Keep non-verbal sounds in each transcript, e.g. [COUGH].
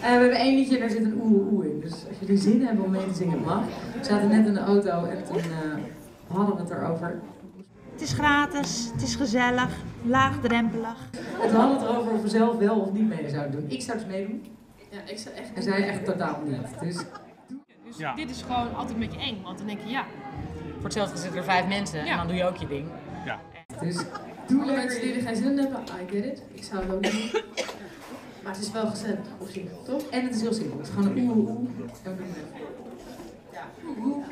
we hebben één liedje en daar zit een oeh oeh in. Dus als jullie zin hebben om mee te zingen, mag. We zaten net in de auto en toen uh, hadden we het erover. Het is gratis, het is gezellig, laagdrempelig. Het hadden het erover of we zelf wel of niet mee zouden doen. Ik zou het meedoen. Ja, ik zou echt... En zij echt totaal niet. Dus, dus ja. dit is gewoon altijd een beetje eng, want dan denk je ja. Voor hetzelfde zitten er vijf mensen ja. en dan doe je ook je ding. Ja. Dus doe Alle mensen die er geen zin in hebben, I get it. Ik zou het ook doen. Maar het is wel gezellig op zich, toch? En het is heel simpel. Het is gewoon een oeh oeh. Ja. Oeh oeh.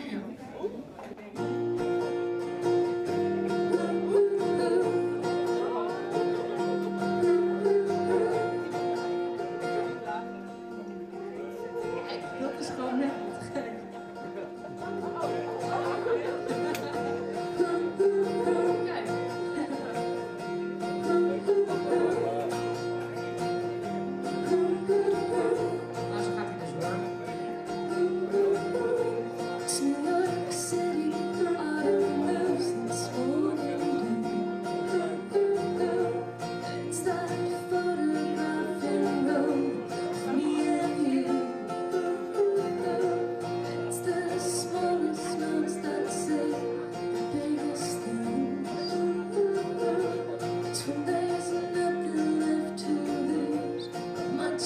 I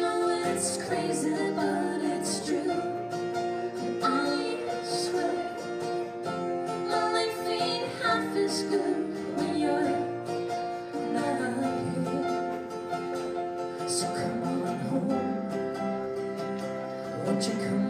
know it's crazy, but it's true. I swear, my life ain't half as good when you're not here. So come on home, won't you come?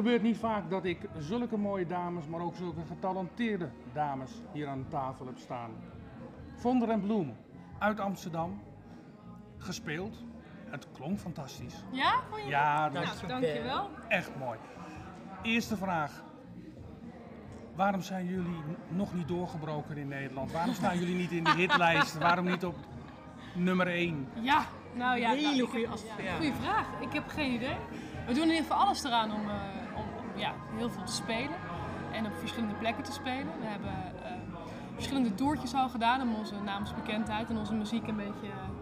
gebeurt niet vaak dat ik zulke mooie dames, maar ook zulke getalenteerde dames hier aan tafel heb staan. Vonder en Bloem uit Amsterdam, gespeeld. Het klonk fantastisch. Ja? Vond je ja, dat nou, dankjewel. Echt mooi. Eerste vraag. Waarom zijn jullie nog niet doorgebroken in Nederland? Waarom staan jullie niet in de hitlijst? Waarom niet op nummer 1? Ja, nou ja. Hele nou, goede, ja. vraag. Ik heb geen idee. We doen in ieder geval alles eraan om, uh, om, om, ja, heel veel te spelen. En op verschillende plekken te spelen. We hebben uh, verschillende toertjes al gedaan om onze naamsbekendheid en onze muziek een beetje uh,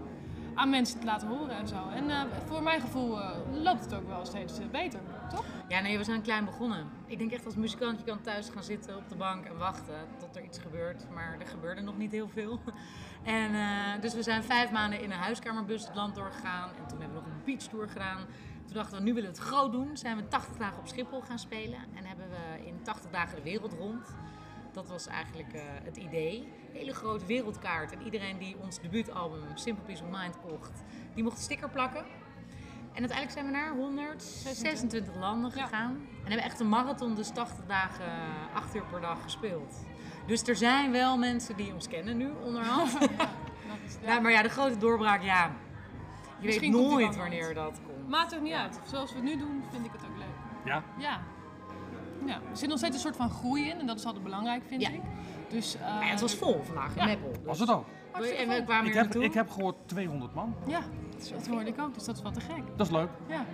aan mensen te laten horen en zo. En voor mijn gevoel loopt het ook wel steeds beter, toch? Ja, nee, we zijn klein begonnen. Ik denk echt als muzikant, je kan thuis gaan zitten op de bank en wachten tot er iets gebeurt. Maar er gebeurde nog niet heel veel. [LAUGHS] En, dus we zijn vijf maanden in een huiskamerbus het land doorgegaan. En toen hebben we nog een beach tour gedaan. Toen dachten we, nu willen we het groot doen. Zijn we 80 dagen op Schiphol gaan spelen. En hebben we in 80 dagen de wereld rond. Dat was eigenlijk eh, het idee. Hele grote wereldkaart. En iedereen die ons debuutalbum Simple Peace of Mind kocht, die mocht een sticker plakken. En uiteindelijk zijn we naar 126 landen Ja. gegaan. En hebben echt een marathon, dus 80 dagen, 8 uur per dag gespeeld. Dus er zijn wel mensen die ons kennen nu onderhand. [LAUGHS] Is, ja. ja, maar ja, de grote doorbraak, ja. Je Misschien weet nooit wanneer dat komt. Maakt ook niet uit. Zoals we het nu doen, vind ik het ook leuk. Ja? Ja. Ja. Er zit nog steeds een soort van groei in en dat is altijd belangrijk, vind Ja. ik. Dus, eh, Maar ja, het was vol vandaag in Ja. Meppel. Dus. Was het ook? En we kwamen Ik heb, ik heb gehoord 200 man. Ja, dat hoorde ik ook, dus dat is wel te gek. Dat is leuk. Ja.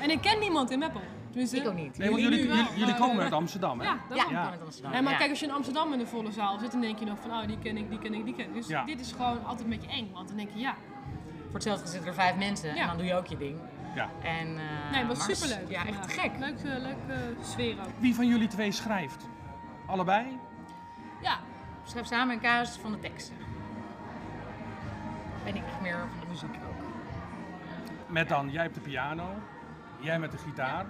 En ik ken niemand in Meppel. Tenminste, Ik ook niet. Nee, want Jullie jullie, komen uit Amsterdam, hè? Ja, dat Ja, ja. met Amsterdam. En maar ja. kijk, als je in Amsterdam in een volle zaal zit, dan denk je nog van, oh, die ken ik, die ken ik, die ken ik. Dus Ja. dit is gewoon altijd een beetje eng, want dan denk je, ja. Voor hetzelfde zitten er vijf mensen Ja. en dan doe je ook je ding. Ja. En, eh, Nee, het was superleuk. Ja, echt gek. Leuk, eh, leuke sfeer ook. Wie van jullie twee schrijft? Allebei? Ja, Schrijf samen een kaas van de teksten. Ben ik meer van de muziek ook. Met dan, jij op de piano, jij met de gitaar.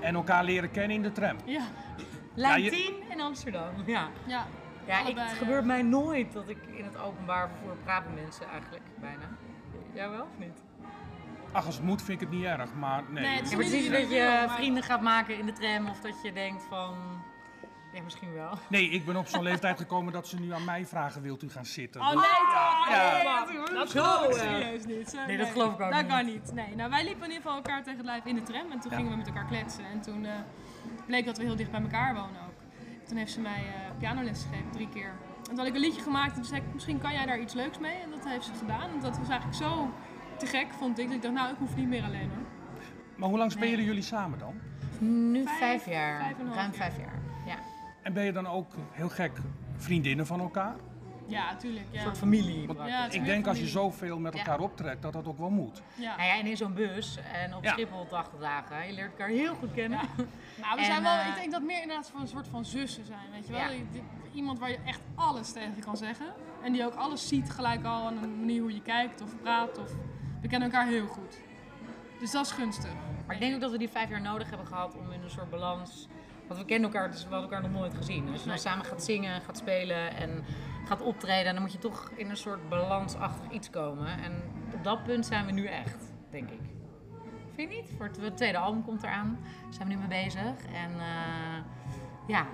En elkaar leren kennen in de tram. ja, Lijn je- 10 in Amsterdam. Ja, ja. ja ik, het eh, gebeurt mij nooit dat ik in het openbaar vervoer praat met mensen eigenlijk, bijna. Jij wel of niet? Ach, als het moet vind ik het niet erg, maar nee. Nee, het is niet dat dat je vrienden gaat maken in de tram of dat je denkt van... Ja, misschien wel. Nee, ik ben op zo'n leeftijd gekomen dat ze nu aan mij vragen, wilt u gaan zitten? Oh nee, toch? Ja. Nee, dat zo, geloof ik serieus niet. Zo, Nee, dat geloof ik ook dat niet. kan niet. Nee, nou, wij liepen in ieder geval elkaar tegen het lijf in de tram en toen Ja. gingen we met elkaar kletsen. En toen eh, bleek dat we heel dicht bij elkaar wonen ook. Toen heeft ze mij eh pianoles gegeven, drie keer. En toen had ik een liedje gemaakt en toen zei ik, misschien kan jij daar iets leuks mee. En dat heeft ze gedaan. En dat was eigenlijk zo te gek, vond ik. Dat ik dacht, nou, ik hoef niet meer alleen hoor. Maar hoe lang spelen jullie samen dan? Nu Vijf- vijf, jaar. vijf en een half Ruim jaar. vijf jaar. Ja. En ben je dan ook heel gek vriendinnen van elkaar? Ja, tuurlijk. Ja. Een soort familie. Ja, ik denk als je zoveel met Ja. elkaar optrekt, dat dat ook wel moet. Ja. Nou ja, en in zo'n bus en op Ja. Schiphol 80 dagen. Je leert elkaar heel goed kennen. Nou, we En, zijn wel, eh, ik denk dat meer inderdaad van een soort van zussen zijn, weet je wel. Iemand waar je echt alles tegen kan zeggen. En die ook alles ziet gelijk al aan de manier hoe je kijkt of praat. Of... We kennen elkaar heel goed. Dus dat is gunstig. Maar ik denk ook dat we die vijf jaar nodig hebben gehad om in een soort balans. Want we kennen elkaar, dus we hadden elkaar nog nooit gezien. Als je dan samen gaat zingen, gaat spelen en gaat optreden, dan moet je toch in een soort balansachtig iets komen. En op dat punt zijn we nu echt, denk ik. Vind je niet? Voor het, het tweede album komt eraan. Daar zijn we nu mee bezig. En eh, ja,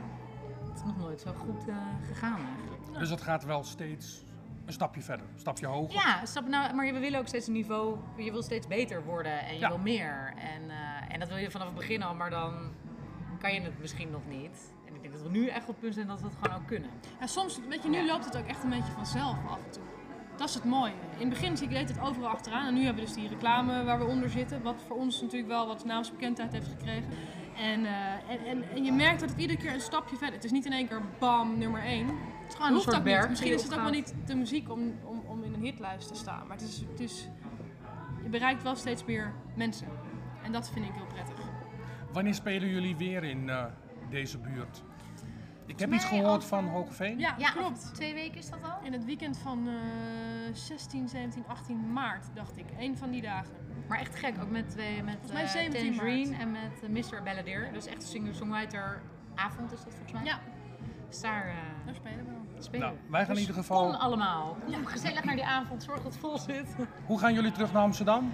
het is nog nooit zo goed eh, gegaan eigenlijk. Dus het gaat wel steeds een stapje verder, een stapje hoger. Ja, snap je nou, maar we willen ook steeds een niveau, je wil steeds beter worden en je Ja. wil meer. En, eh, en dat wil je vanaf het begin al, maar dan kan je het misschien nog niet. En ik denk dat we nu echt op het punt zijn dat we het gewoon ook kunnen. Ja, soms, weet je, nu Ja. loopt het ook echt een beetje vanzelf af en toe. Dat is het mooie. In het begin zie ik deed het overal achteraan. En nu hebben we dus die reclame waar we onder zitten. Wat voor ons natuurlijk wel wat naamsbekendheid heeft gekregen. En, eh, en, en, en je merkt dat het iedere keer een stapje verder. Het is niet in één keer bam, nummer één. Het is gewoon een soort berg. Misschien is het ook wel niet de muziek om, om, om in een hitlijst te staan. Maar het is, het is, je bereikt wel steeds meer mensen. En dat vind ik heel prettig. Wanneer spelen jullie weer in eh, deze buurt? Ik heb iets gehoord van Hogeveen. Ja, Ja, klopt. twee weken is dat al? In het weekend van eh 16, 17, 18 maart, dacht ik. Eén van die dagen. Maar echt gek, ook met, twee, met mij eh, 17 Tangerine maart. en met uh, Mr. Balladeer. Dus echt een singer-songwriter avond is dat volgens mij. Ja, Dus daar eh, daar spelen we dan. spelen Nou, wij gaan in Dus ieder geval- Kom allemaal. Kom gezellig naar die avond, zorg dat het vol zit. Hoe gaan jullie terug naar Amsterdam?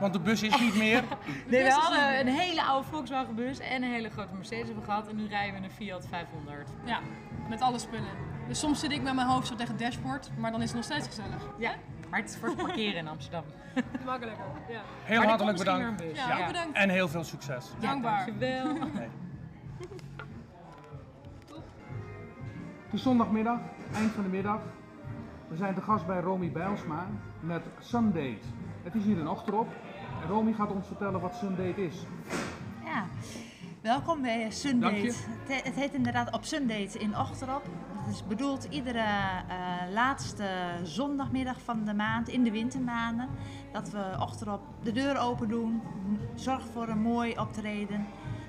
Want de bus is niet meer. [LAUGHS] Nee, we hadden een hele oude Volkswagen bus en een hele grote Mercedes hebben gehad. En nu rijden we een Fiat 500. Ja, met alle spullen. Dus soms zit ik met mijn hoofd zo tegen het dashboard, maar dan is het nog steeds gezellig. Ja, maar het is voor het parkeren in Amsterdam. [LAUGHS] Makkelijker, ja. Heel maar hartelijk bedankt. Ja, bedankt. En heel veel succes. Ja, Dankbaar. dankjewel. Nee. Het is zondagmiddag, eind van de middag. We zijn te gast bij Romy Bijlsma met Sundate. Het is hier een achterop. En Romy gaat ons vertellen wat Sundate is. Ja, welkom bij Sundate. Het heet inderdaad op Sundate in Ochterop. Het is bedoeld iedere eh, laatste zondagmiddag van de maand, in de wintermaanden, dat we Ochterop de deur open doen. Zorg voor een mooi optreden,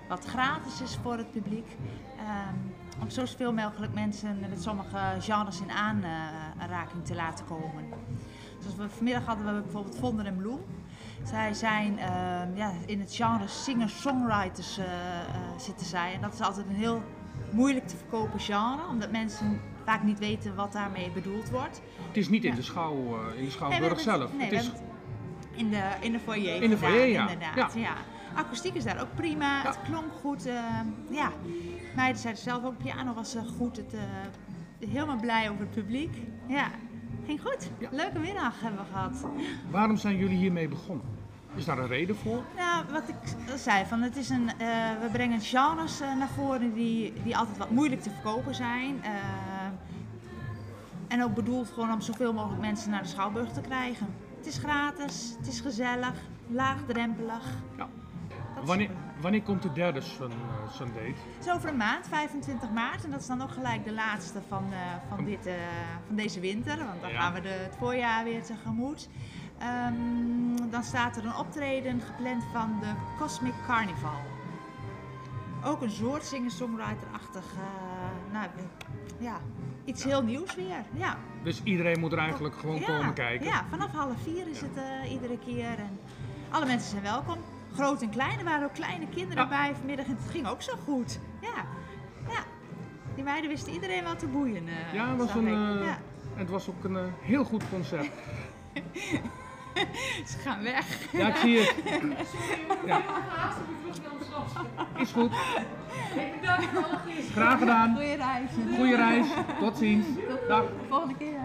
wat gratis is voor het publiek. Ehm, om zoveel mogelijk mensen met sommige genres in aanraking te laten komen. Dus we, vanmiddag hadden we bijvoorbeeld Vonder en Bloem. Zij zijn ehm, ja, in het genre singer-songwriters eh, eh, zitten zij. En dat is altijd een heel moeilijk te verkopen genre, omdat mensen vaak niet weten wat daarmee bedoeld wordt. Het is niet in de, schouw, eh, in de Schouwburg zelf. Nee, het is, in de, in de foyer In de gedaan, foyer, ja. inderdaad. Ja. Akoestiek is daar ook prima, het klonk goed. eh, ja. Meiden zeiden zelf ook, piano was eh, goed. Het, eh, helemaal blij over het publiek. Ja, ging goed. Ja. Leuke middag hebben we gehad. waarom zijn jullie hiermee begonnen? Is daar een reden voor? Nou, wat ik zei, van het is een, eh, we brengen genres naar voren die, die altijd wat moeilijk te verkopen zijn. en ook bedoeld gewoon om zoveel mogelijk mensen naar de Schouwburg te krijgen. Het is gratis, het is gezellig, laagdrempelig. Ja. Wanneer, komt de derde Sun, eh, Sundate? Het is over een maand, 25 maart. En dat is dan ook gelijk de laatste van, eh, van, dit, eh, van deze winter. Want dan Ja. gaan we de, het voorjaar weer tegemoet. Ehm, dan staat er een optreden gepland van de Cosmic Carnival. Ook een soort singer-songwriter-achtig. eh, nou, ja, iets heel nieuws weer. Ja. Dus iedereen moet er eigenlijk gewoon ja, komen kijken. Ja, vanaf half vier is het eh, iedere keer. En alle mensen zijn welkom. Groot en klein. Er waren ook kleine kinderen Ja. bij vanmiddag en het ging ook zo goed. Ja, ja. Die meiden wisten iedereen wel te boeien. eh, Ja, het was, een, eh, ja. het was ook een eh, heel goed concert. [LAUGHS] Ze gaan weg. Ja, ik zie het. [LAUGHS] Ja. Is goed. Graag gedaan. Goeie reis. Goeie reis. Tot ziens. Dag. Volgende keer.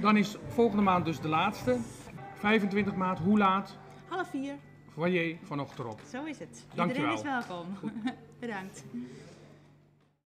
Dan is volgende maand dus de laatste. 25 maart. Hoe laat? Half vier. Foyer van Ochterop. Zo is het. Dankjewel. Iedereen is welkom. [LAUGHS] Bedankt.